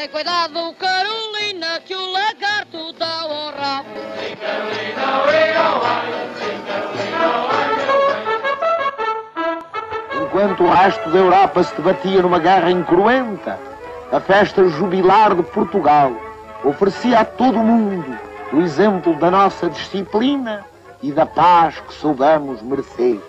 Tem cuidado, Carolina, que o lagarto dá o rabo. Sim, Carolina, we don't Sim, Carolina, Enquanto o resto da Europa se debatia numa guerra incruenta, a festa jubilar de Portugal oferecia a todo o mundo o exemplo da nossa disciplina e da paz que soubemos merecer.